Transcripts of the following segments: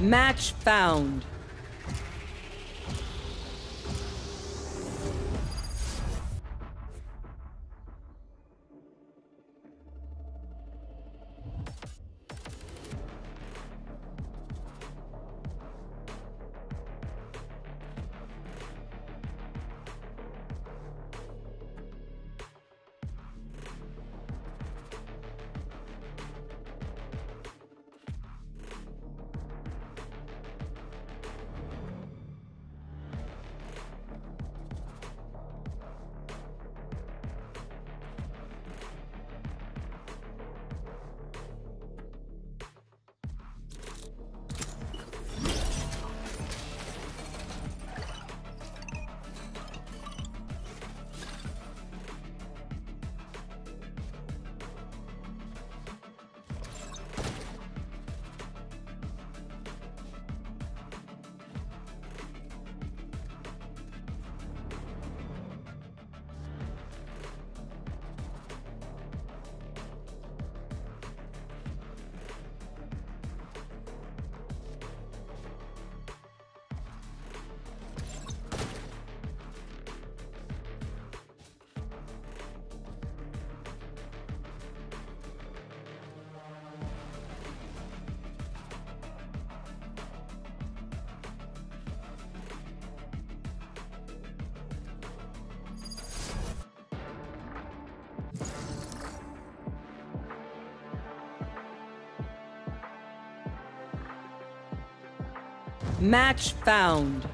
Match found. Match found.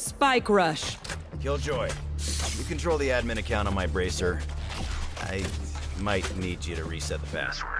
Spike rush. Killjoy, you control the admin account on my bracer. I might need you to reset the password.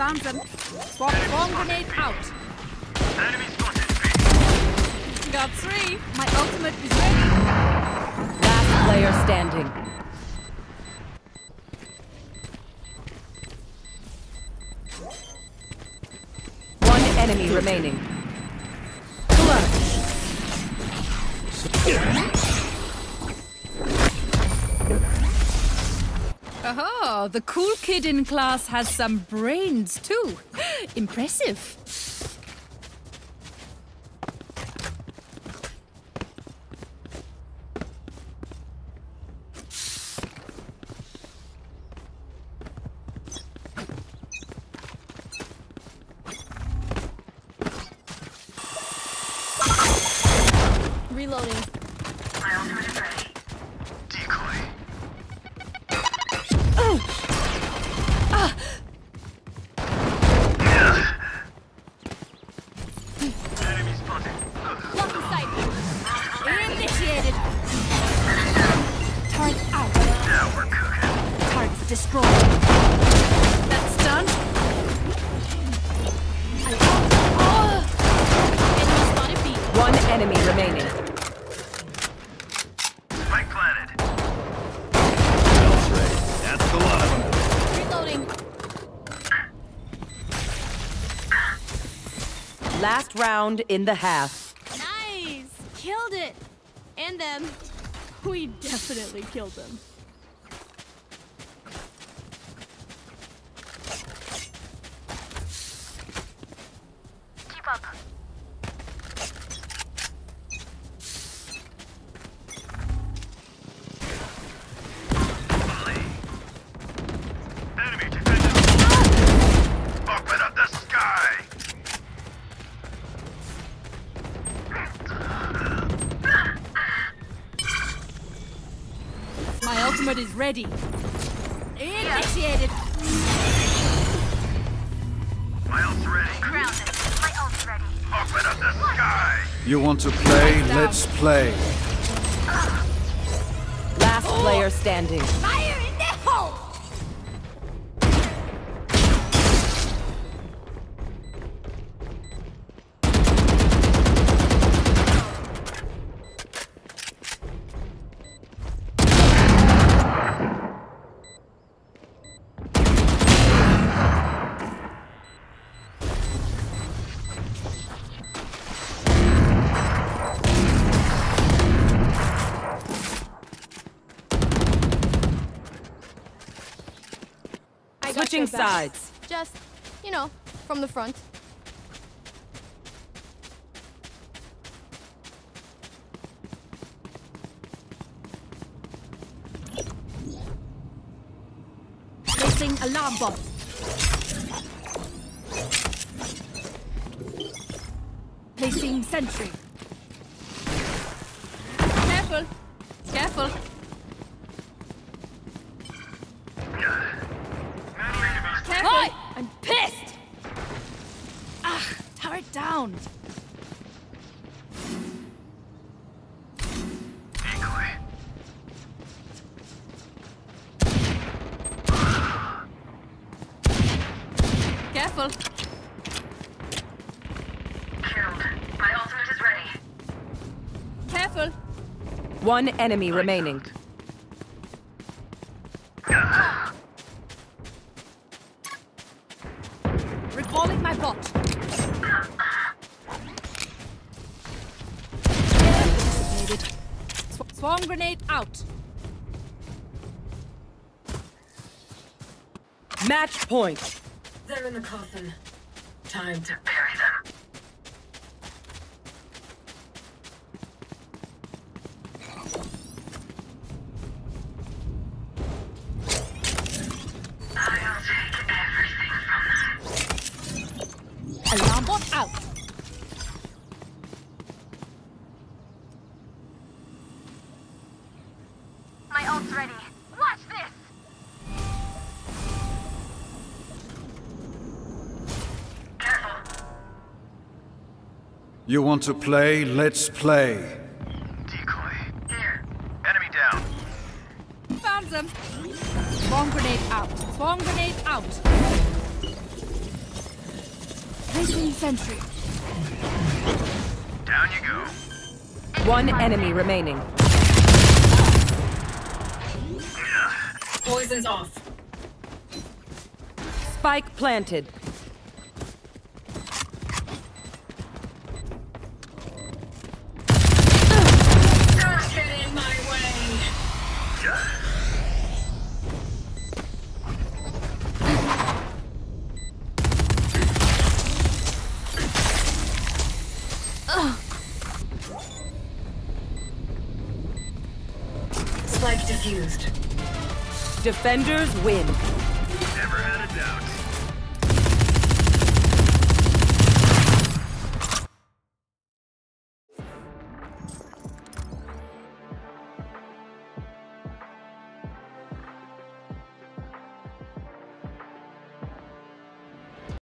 Found them. Bomb, bomb grenade out. Got three. My ultimate is ready. Last player standing. One enemy remaining. Clutch. The cool kid in class has some brains too. Impressive. Reloading. Destroyed. That's done. Oh! Enemy spotted B. One enemy remaining. Spike planted. That's the lot of them. Reloading. Last round in the half. Nice. Killed it. And them. We definitely killed them. Up. Enemy defenders. Open up the sky. My ultimate is ready. Initiated. My ult's ready. Grounded. You want to play? Let's play. Last player standing. Fire Switching sides. Just, you know, from the front. Placing alarm bot. Placing sentry. Careful. Careful. Careful. Down. Careful. Killed. My ultimate is ready. Careful. One enemy remaining. Recalling my bot. Dissipated. Sw- swarm grenade out. Match point. They're in the coffin. Time to You want to play? Let's play. Decoy. Here. Enemy down. Found them. Swarm grenade out. Swarm grenade out. Placing sentry. Down you go. One enemy remaining. Poison's off. Spike planted. Defenders win. Never had a doubt.